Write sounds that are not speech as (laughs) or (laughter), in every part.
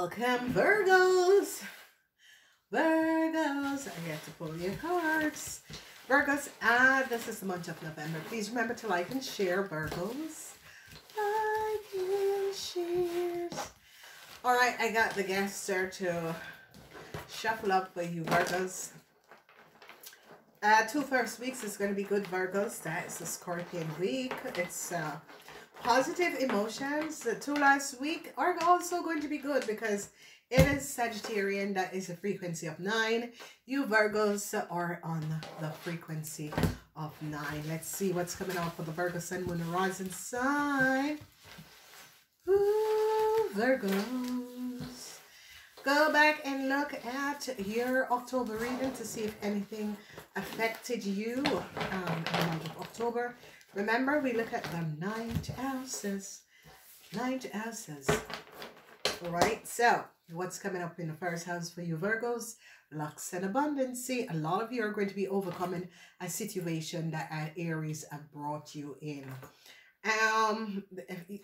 Welcome, Virgos. Virgos, I get to pull your cards. Virgos, ah, this is the month of November. Please remember to like and share, Virgos. Like and shares. All right, I got the guests there to shuffle up for you, Virgos. Uh, two first weeks is going to be good, Virgos. That is the Scorpion week. It's uh, positive emotions. The two last week are also going to be good because it is Sagittarian. That is a frequency of nine. You Virgos are on the frequency of nine. Let's see what's coming out for the Virgo Sun, Moon, Rising sign. Ooh, Virgos. Go back and look at your October reading to see if anything affected you um, in the month of October. Remember, we look at the ninth houses. Ninth houses. All right, so what's coming up in the first house for you Virgos? Lux and abundance. See, a lot of you are going to be overcoming a situation that Aries have brought you in. Um,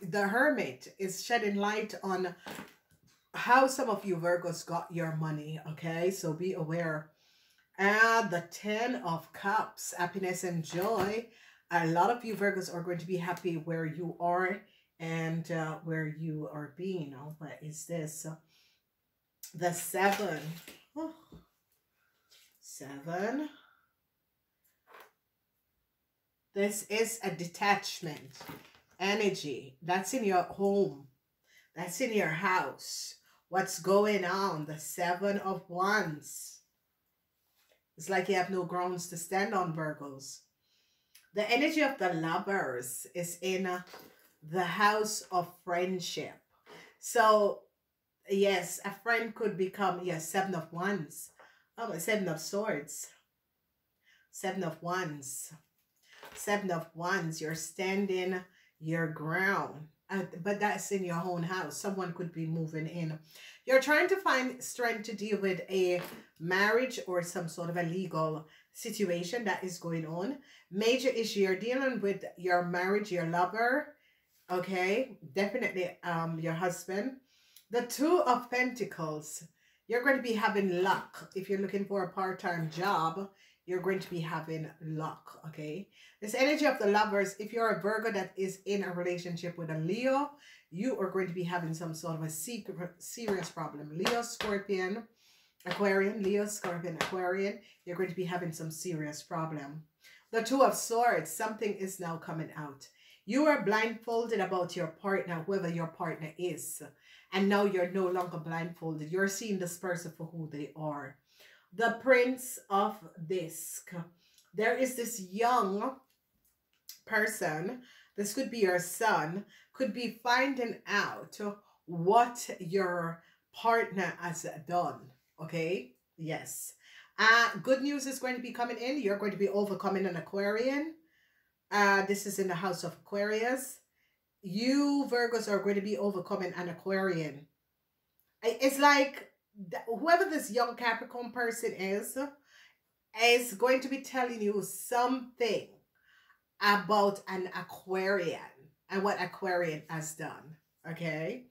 the Hermit is shedding light on how some of you Virgos got your money, okay? So be aware. And the Ten of Cups, happiness and joy a lot of you Virgos are going to be happy where you are and uh, where you are being. Oh, what is this? the seven. seven. This is a detachment energy. That's in your home. That's in your house. What's going on? The seven of wands. It's like you have no grounds to stand on, Virgos. The energy of the lovers is in uh, the house of friendship. So, yes, a friend could become, yes, seven of wands. Oh, seven of swords. Seven of wands. Seven of wands. You're standing your ground. Uh, but that's in your own house. Someone could be moving in. You're trying to find strength to deal with a marriage or some sort of a legal situation that is going on. Major issue you're dealing with your marriage, your lover, okay? Definitely um your husband. The two of pentacles. You're going to be having luck. If you're looking for a part-time job, you're going to be having luck, okay? This energy of the lovers, if you're a Virgo that is in a relationship with a Leo, you are going to be having some sort of a secret, serious problem. Leo, Scorpion, Aquarian, Leo, Scorpion, Aquarian, you're going to be having some serious problem. The Two of Swords, something is now coming out. You are blindfolded about your partner, whoever your partner is. And now you're no longer blindfolded. You're seeing this person for who they are. The Prince of Disc. There is this young person, this could be your son, could be finding out what your partner has done Okay. Yes. Uh, good news is going to be coming in. You're going to be overcoming an Aquarian. Uh, this is in the house of Aquarius. You Virgos are going to be overcoming an Aquarian. It's like whoever this young Capricorn person is, is going to be telling you something about an Aquarian and what Aquarian has done. Okay?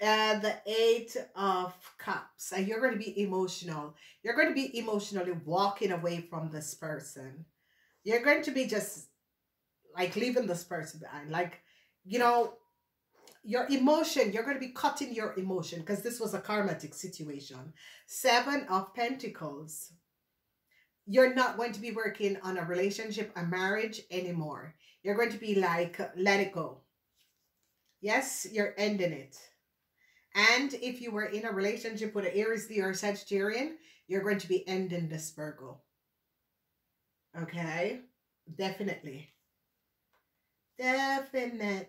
And the eight of cups and you're going to be emotional. You're going to be emotionally walking away from this person. You're going to be just like leaving this person behind. Like you know your emotion you're going to be cutting your emotion because this was a karmatic situation seven of pentacles you're not going to be working on a relationship a marriage anymore you're going to be like let it go yes you're ending it and if you were in a relationship with an Aries, Leo, or Sagittarian, you're going to be ending this Virgo. Okay? Definitely. Definitely.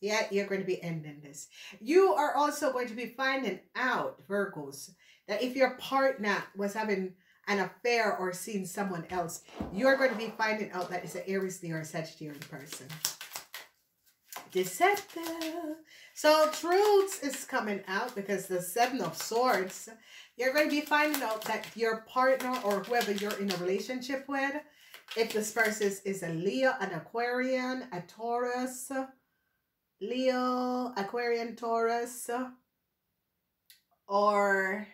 Yeah, you're going to be ending this. You are also going to be finding out, Virgos, that if your partner was having an affair or seeing someone else, you're going to be finding out that it's an Aries, Leo, or Sagittarian person. Deceptive. So truth is coming out because the Seven of Swords, you're going to be finding out that your partner or whoever you're in a relationship with, if this person is, is a Leo, an Aquarian, a Taurus, Leo, Aquarian, Taurus, or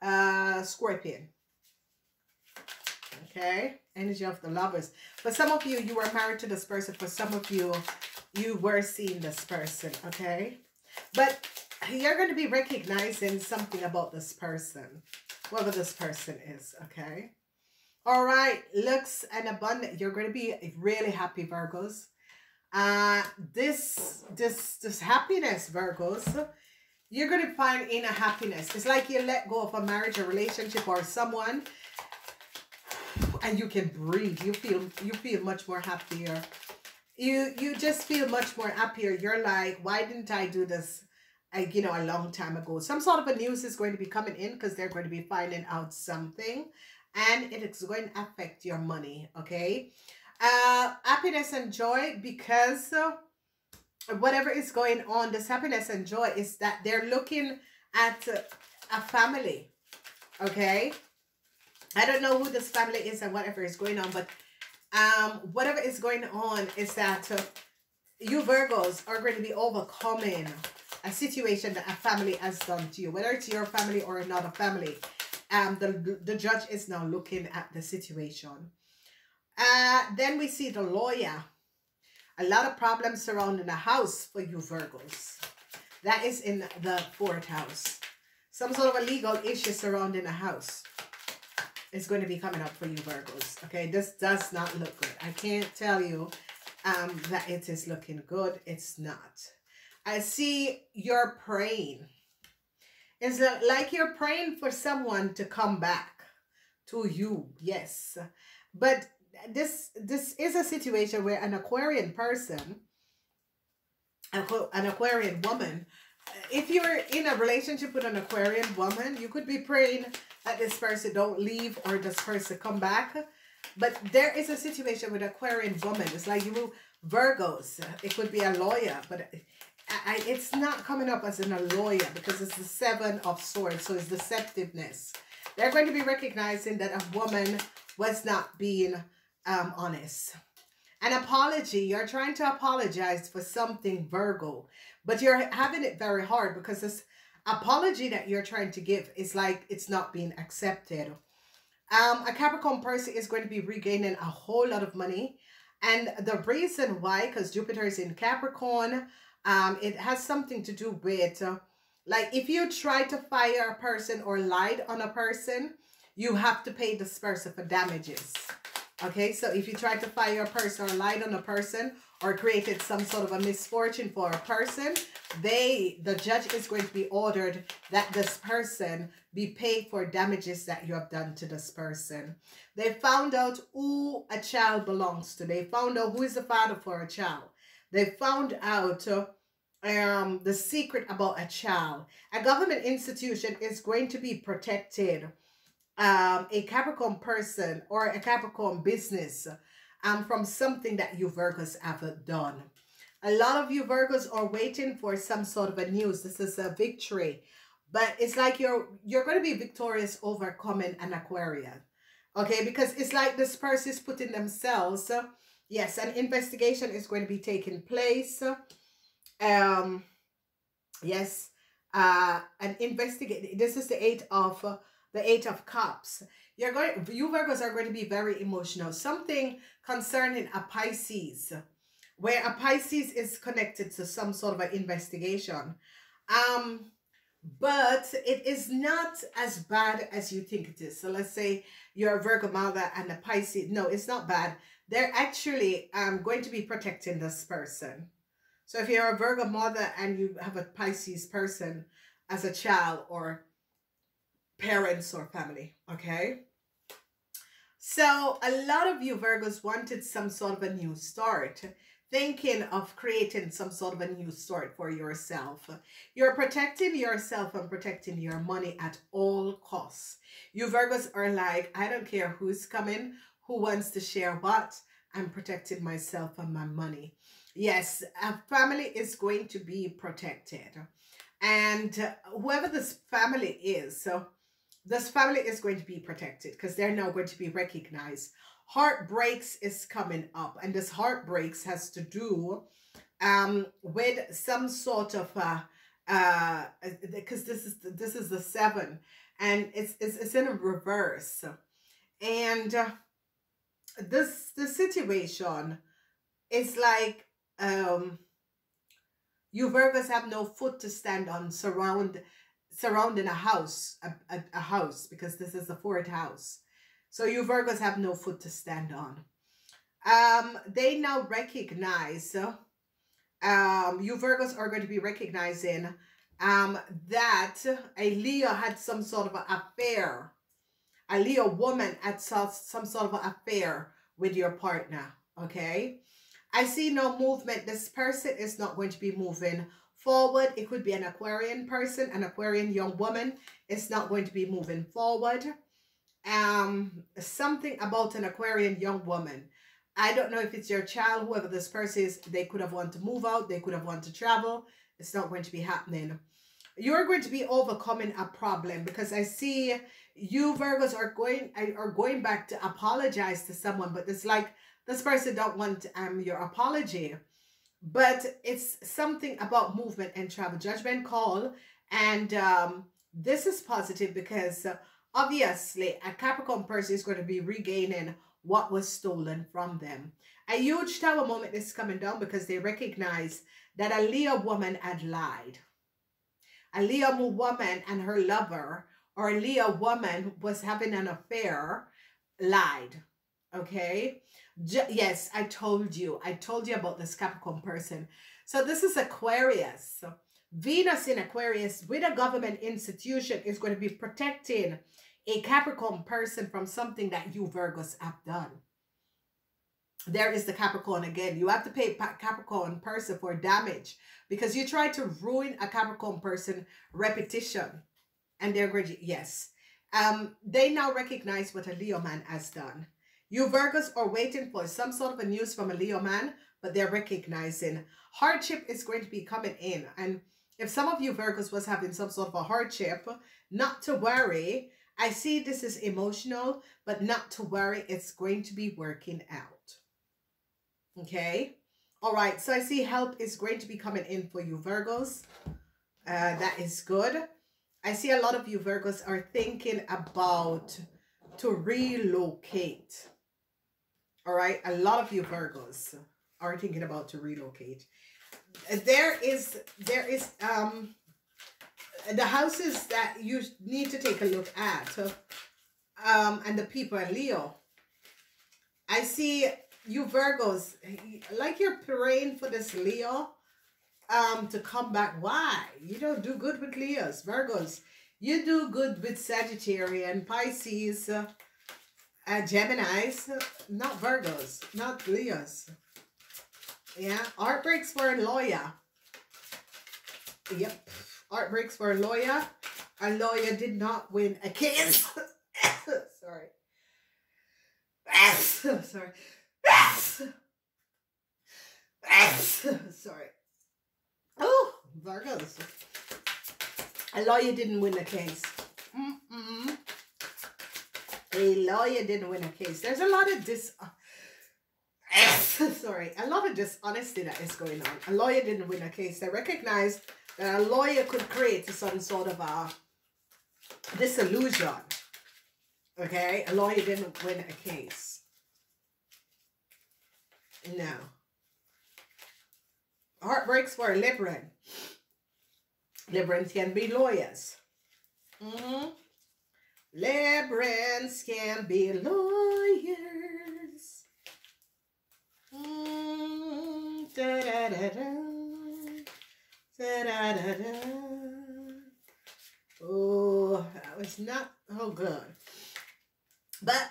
uh, Scorpion. Okay, energy of the lovers. For some of you, you were married to this person. For some of you, you were seeing this person. Okay, but you're going to be recognizing something about this person, whoever this person is. Okay. All right, looks and abundant. You're going to be really happy, Virgos. Uh, this this this happiness, Virgos you're to find inner happiness. It's like you let go of a marriage or relationship or someone and you can breathe. You feel you feel much more happier. You you just feel much more happier. You're like, why didn't I do this? Like, you know, a long time ago. Some sort of a news is going to be coming in because they're going to be finding out something and it is going to affect your money. Okay. Uh, happiness and joy because whatever is going on, this happiness and joy is that they're looking at a family. Okay. I don't know who this family is and whatever is going on, but um, whatever is going on is that uh, you Virgos are going to be overcoming a situation that a family has done to you, whether it's your family or another family. Um, the, the judge is now looking at the situation. Uh, then we see the lawyer a lot of problems surrounding the house for you Virgos. That is in the fourth house. Some sort of a legal issue surrounding the house is going to be coming up for you Virgos. Okay, this does not look good. I can't tell you um, that it is looking good. It's not. I see you're praying. It's like you're praying for someone to come back to you. Yes. But this this is a situation where an Aquarian person, an Aquarian woman, uh, if you're in a relationship with an Aquarian woman, you could be praying that this person don't leave or this person come back. But there is a situation with Aquarian woman. It's like you Virgos. It could be a lawyer, but I, it's not coming up as in a lawyer because it's the seven of swords. So it's deceptiveness. They're going to be recognizing that a woman was not being um, honest. An apology, you're trying to apologize for something, Virgo, but you're having it very hard because this apology that you're trying to give is like it's not being accepted. Um, a Capricorn person is going to be regaining a whole lot of money. And the reason why, because Jupiter is in Capricorn, um, it has something to do with, uh, like, if you try to fire a person or lied on a person, you have to pay this person for damages. Okay, so if you tried to fire a person or lied on a person or created some sort of a misfortune for a person, they, the judge is going to be ordered that this person be paid for damages that you have done to this person. They found out who a child belongs to. They found out who is the father for a child. They found out uh, um, the secret about a child. A government institution is going to be protected um, a Capricorn person or a Capricorn business um, from something that you Virgos have done. A lot of you Virgos are waiting for some sort of a news. This is a victory. But it's like you're you're going to be victorious overcoming an Aquarian. Okay, because it's like this person is putting themselves. Yes, an investigation is going to be taking place. Um, yes, uh, an investigate. This is the eight of the Eight of Cups. You're going, you Virgos are going to be very emotional. Something concerning a Pisces, where a Pisces is connected to some sort of an investigation. Um, but it is not as bad as you think it is. So let's say you're a Virgo mother and a Pisces. No, it's not bad. They're actually um, going to be protecting this person. So if you're a Virgo mother and you have a Pisces person as a child or parents or family, okay? So a lot of you Virgos wanted some sort of a new start, thinking of creating some sort of a new start for yourself. You're protecting yourself and protecting your money at all costs. You Virgos are like, I don't care who's coming, who wants to share what, I'm protecting myself and my money. Yes, a family is going to be protected. And whoever this family is, so this family is going to be protected because they're now going to be recognized. Heartbreaks is coming up, and this heartbreaks has to do um, with some sort of uh, uh, because this is this is the seven, and it's it's it's in reverse, and uh, this the situation is like um you Virgos have no foot to stand on surround surrounding a house, a, a, a house, because this is the fourth house. So you Virgos have no foot to stand on. Um, they now recognize, um, you Virgos are going to be recognizing um, that a Leo had some sort of an affair. A Leo woman had some sort of an affair with your partner, okay? I see no movement. This person is not going to be moving forward. It could be an Aquarian person, an Aquarian young woman. It's not going to be moving forward. Um, something about an Aquarian young woman. I don't know if it's your child, whoever this person is, they could have wanted to move out. They could have wanted to travel. It's not going to be happening. You're going to be overcoming a problem because I see you Virgos are going are going back to apologize to someone, but it's like this person don't want um your apology but it's something about movement and travel judgment call. And um this is positive because uh, obviously a capricorn person is going to be regaining what was stolen from them. A huge tower moment is coming down because they recognize that a leo woman had lied. A leo woman and her lover or a leo woman was having an affair lied okay yes, I told you. I told you about this Capricorn person. So this is Aquarius. Venus in Aquarius with a government institution is going to be protecting a Capricorn person from something that you Virgos have done. There is the Capricorn again. You have to pay Capricorn person for damage because you try to ruin a Capricorn person repetition. And they're going yes. Um, they now recognize what a Leo man has done. You Virgos are waiting for some sort of a news from a Leo man, but they're recognizing hardship is going to be coming in. And if some of you Virgos was having some sort of a hardship, not to worry. I see this is emotional, but not to worry. It's going to be working out. Okay. All right. So I see help is going to be coming in for you Virgos. Uh, that is good. I see a lot of you Virgos are thinking about to relocate. All right. A lot of you Virgos are thinking about to relocate. There is, there is, um, the houses that you need to take a look at, um, and the people in Leo. I see you Virgos, like you're praying for this Leo, um, to come back. Why? You don't do good with Leos, Virgos. You do good with Sagittarian, Pisces, uh, uh, Geminis, not Virgos, not Leos. Yeah, art breaks for a lawyer. Yep, art breaks for a lawyer. A lawyer did not win a case. (coughs) Sorry. (coughs) Sorry. (coughs) Sorry. Oh, Virgos. A lawyer didn't win the case. A lawyer didn't win a case. There's a lot of dis... (laughs) Sorry, a lot of dishonesty that is going on. A lawyer didn't win a case. They recognized that a lawyer could create some sort of a disillusion. Okay, a lawyer didn't win a case. No. Heartbreaks for a Libran. Librans can be lawyers. Mm -hmm. Librans can be lawyers. Mm. Oh, that was not oh good. But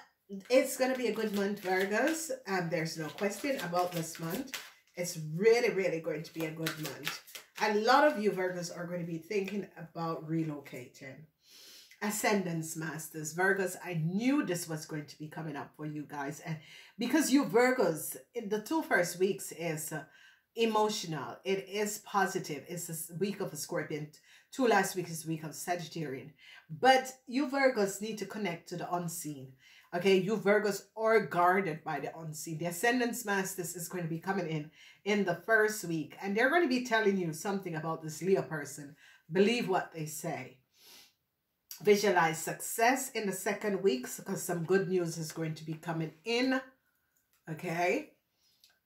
it's going to be a good month, Virgos. Um, there's no question about this month. It's really, really going to be a good month. A lot of you Virgos are going to be thinking about relocating. Ascendance Masters, Virgos, I knew this was going to be coming up for you guys. And because you Virgos, in the two first weeks is uh, emotional. It is positive. It's a week of a Scorpion. Two last weeks is week of Sagittarian. But you Virgos need to connect to the unseen. Okay, you Virgos are guarded by the unseen. The Ascendance Masters is going to be coming in in the first week, and they're going to be telling you something about this Leo person. Believe what they say. Visualize success in the second week because some good news is going to be coming in. Okay.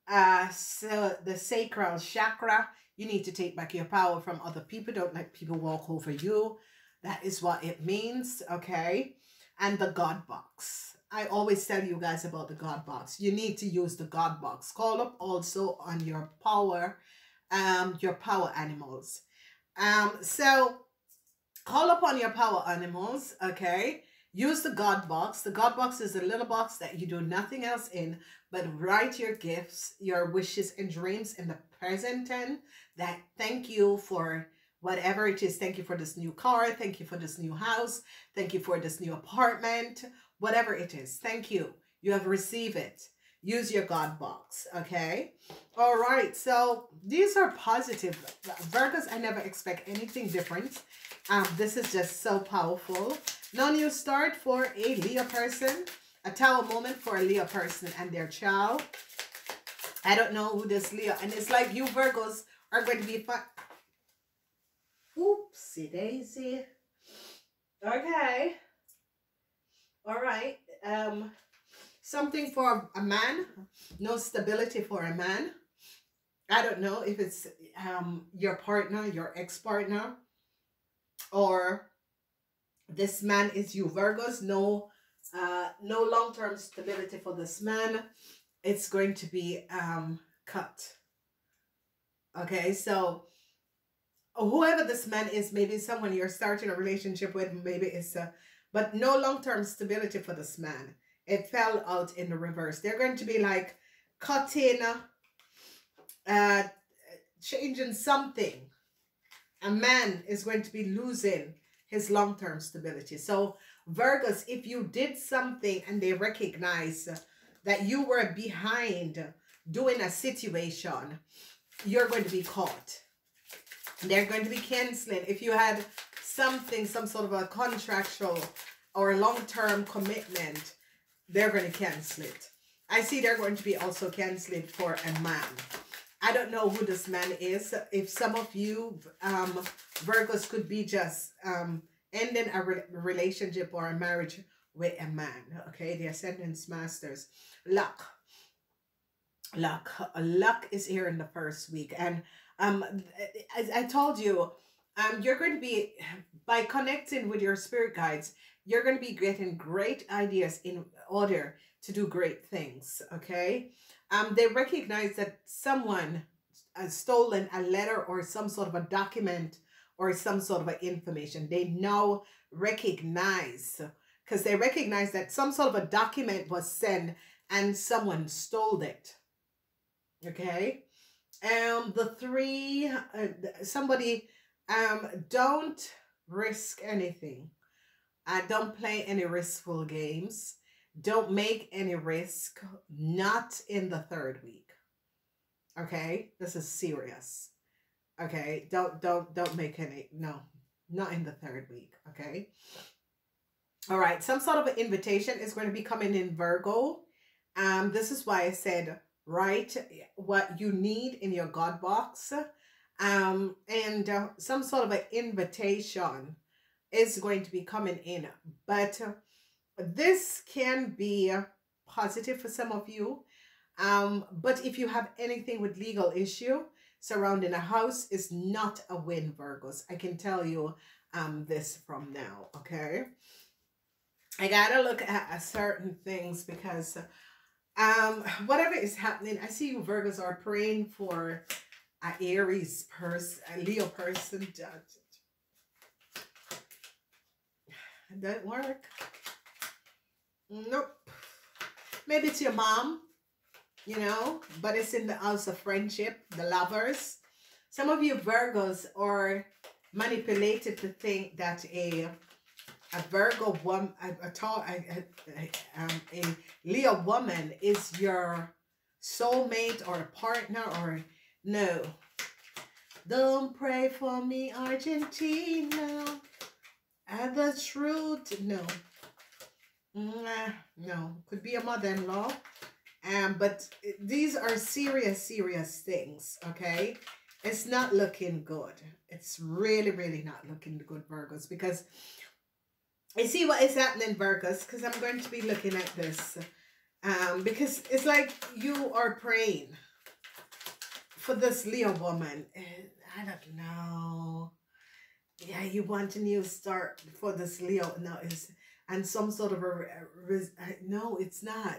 Uh, so the sacral chakra, you need to take back your power from other people. Don't let people walk over you. That is what it means. Okay. And the God box I always tell you guys about the God box. You need to use the God box. Call up also on your power, um, your power animals. Um, so call upon your power animals, okay? Use the God box. The God box is a little box that you do nothing else in, but write your gifts, your wishes and dreams in the present tense. That thank you for whatever it is. Thank you for this new car. Thank you for this new house. Thank you for this new apartment whatever it is. Thank you. You have received it. Use your God box, okay? All right, so these are positive. Virgos, I never expect anything different. Um, this is just so powerful. Now new start for a Leo person. A tower moment for a Leo person and their child. I don't know who this Leo, and it's like you Virgos are going to be fun. Oopsie daisy. Okay. All right. Um, something for a man. No stability for a man. I don't know if it's um your partner, your ex-partner, or this man is you Virgos. No, uh, no long-term stability for this man. It's going to be um cut. Okay, so whoever this man is, maybe someone you're starting a relationship with, maybe it's a but no long-term stability for this man. It fell out in the reverse. They're going to be like cutting, uh, changing something. A man is going to be losing his long-term stability. So Virgos, if you did something and they recognize that you were behind doing a situation, you're going to be caught. They're going to be canceling. If you had something, some sort of a contractual or long-term commitment, they're going to cancel it. I see they're going to be also canceling for a man. I don't know who this man is. If some of you um, Virgos could be just um, ending a re relationship or a marriage with a man. Okay, the Ascendance Masters. Luck. Luck. Luck is here in the first week. And um, as I told you, um, you're going to be, by connecting with your spirit guides, you're going to be getting great ideas in order to do great things, okay? Um, they recognize that someone has stolen a letter or some sort of a document or some sort of information. They now recognize, because they recognize that some sort of a document was sent and someone stole it, okay? Um, the three, uh, somebody um, don't risk anything. Uh, don't play any riskful games. Don't make any risk. Not in the third week. Okay, this is serious. Okay, don't don't don't make any no, not in the third week. Okay. All right, some sort of an invitation is going to be coming in Virgo. Um, this is why I said write what you need in your God box um, and uh, some sort of an invitation is going to be coming in. But this can be positive for some of you. Um, but if you have anything with legal issue surrounding a house, is not a win, Virgos. I can tell you um, this from now, okay? I gotta look at, at certain things because um, whatever is happening, I see you Virgos are praying for a Aries person, a Leo person. That work. Nope. Maybe it's your mom, you know, but it's in the house of friendship, the lovers. Some of you Virgos are manipulated to think that a a Virgo woman, a, a tall, a, a, um, a Leo woman is your soulmate or a partner or no. Don't pray for me, Argentina. And the truth, no. No, could be a mother-in-law. Um, but these are serious, serious things, okay? It's not looking good. It's really, really not looking good, Virgos, because I see what is happening, Virgos, because I'm going to be looking at this. Um, because it's like you are praying for this Leo woman. I don't know. Yeah, you want a new start for this Leo. No, it's and some sort of a, a no, it's not.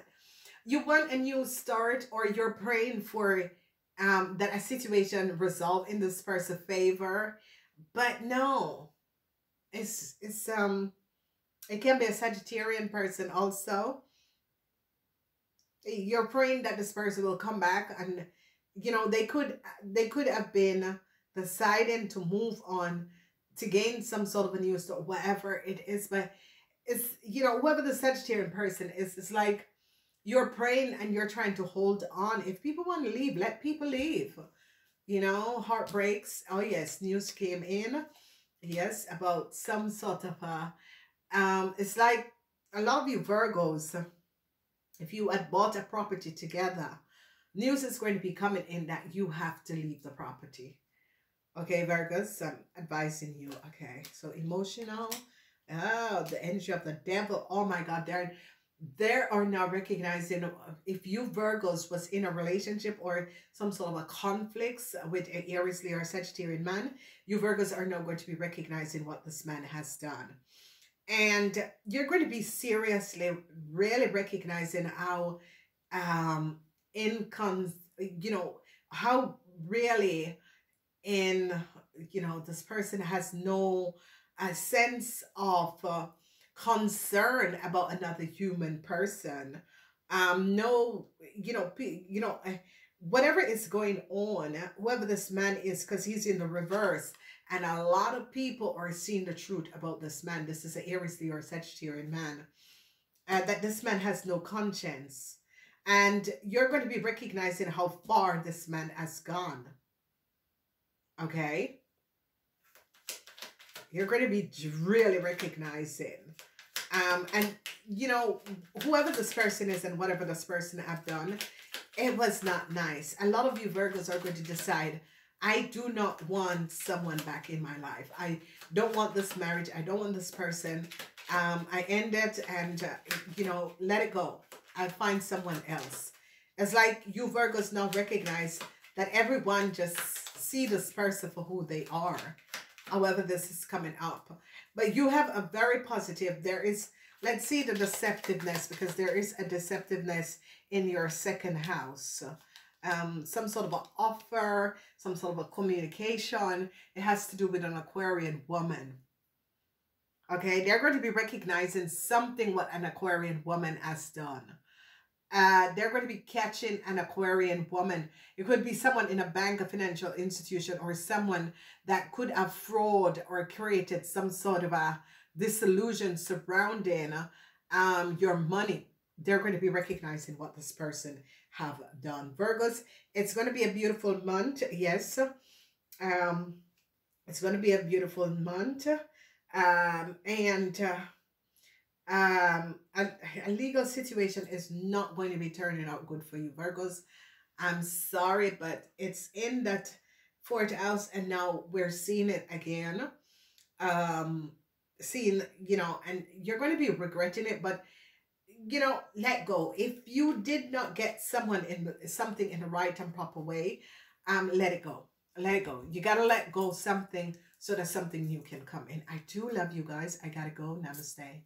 You want a new start, or you're praying for um that a situation resolve in this person's favor, but no, it's it's um it can be a Sagittarian person also. You're praying that this person will come back and you know they could they could have been deciding to move on to gain some sort of a new start, whatever it is, but it's you know whoever the Sagittarian person is, it's like you're praying and you're trying to hold on. If people want to leave, let people leave. You know, heartbreaks. Oh yes, news came in. Yes, about some sort of a um it's like a lot of you Virgos, if you had bought a property together, news is going to be coming in that you have to leave the property. Okay, Virgos, I'm advising you. Okay, so emotional. Oh, the energy of the devil. Oh my God, they're they are now recognizing if you Virgos was in a relationship or some sort of a conflicts with an Aries, Leo, or Sagittarian man, you Virgos are now going to be recognizing what this man has done. And you're going to be seriously, really recognizing how um incons, you know, how really in you know this person has no a sense of uh, concern about another human person. Um no you know you know eh, whatever is going on whoever this man is because he's in the reverse and a lot of people are seeing the truth about this man. This is an aries or sagittarian man uh, that this man has no conscience. And you're going to be recognizing how far this man has gone. Okay? You're going to be really recognizing. Um, and, you know, whoever this person is and whatever this person have done, it was not nice. A lot of you Virgos are going to decide, I do not want someone back in my life. I don't want this marriage. I don't want this person. Um, I end it and, uh, you know, let it go. I find someone else. It's like you Virgos now recognize that everyone just see this person for who they are. However, this is coming up. But you have a very positive, there is, let's see the deceptiveness because there is a deceptiveness in your second house. Um, some sort of an offer, some sort of a communication. It has to do with an Aquarian woman. Okay, they're going to be recognizing something what an Aquarian woman has done uh, they're going to be catching an Aquarian woman. It could be someone in a bank, a financial institution, or someone that could have fraud or created some sort of a disillusion surrounding um, your money. They're going to be recognizing what this person have done. Virgos, it's going to be a beautiful month. Yes. Um, it's going to be a beautiful month. Um, and... Uh, um a, a legal situation is not going to be turning out good for you virgos. I'm sorry but it's in that fourth house and now we're seeing it again. Um seeing you know and you're going to be regretting it but you know let go. If you did not get someone in something in the right and proper way um let it go. Let it go. You got to let go something so that something new can come in. I do love you guys. I gotta go. Namaste